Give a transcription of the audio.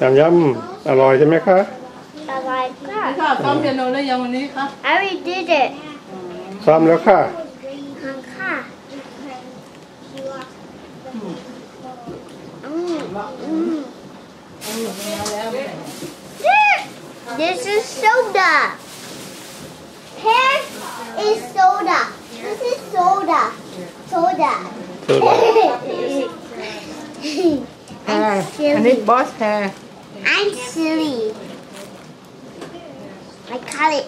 ยำยำอร่อยใช่ไหมคะอะไรก็นี่ค่ะซ้อมเปียโนหรือยังวันนี้คะ I already did it ซ้อมแล้วค่ะหังค่ะอืมอืม This is soda. Pear is soda. This is soda. Soda. โซดาแพรอันนี้บอสแพร I'm silly. I call it